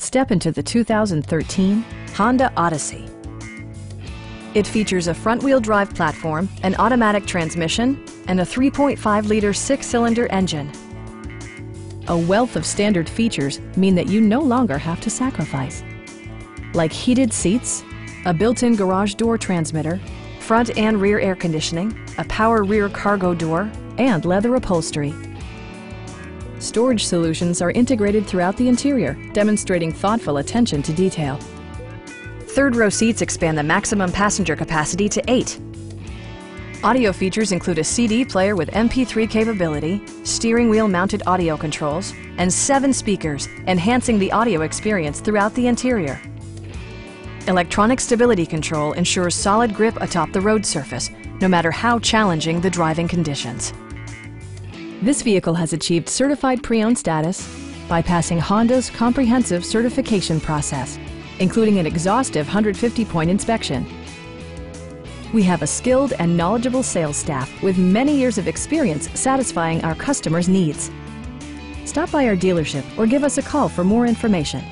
Step into the 2013 Honda Odyssey. It features a front-wheel drive platform, an automatic transmission, and a 3.5-liter six-cylinder engine. A wealth of standard features mean that you no longer have to sacrifice, like heated seats, a built-in garage door transmitter, front and rear air conditioning, a power rear cargo door, and leather upholstery. Storage solutions are integrated throughout the interior, demonstrating thoughtful attention to detail. Third row seats expand the maximum passenger capacity to eight. Audio features include a CD player with MP3 capability, steering wheel mounted audio controls, and seven speakers, enhancing the audio experience throughout the interior. Electronic stability control ensures solid grip atop the road surface, no matter how challenging the driving conditions. This vehicle has achieved certified pre-owned status by passing Honda's comprehensive certification process, including an exhaustive 150-point inspection. We have a skilled and knowledgeable sales staff with many years of experience satisfying our customers' needs. Stop by our dealership or give us a call for more information.